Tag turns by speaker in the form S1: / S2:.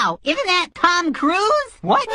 S1: Wow, isn't that Tom Cruise?
S2: What?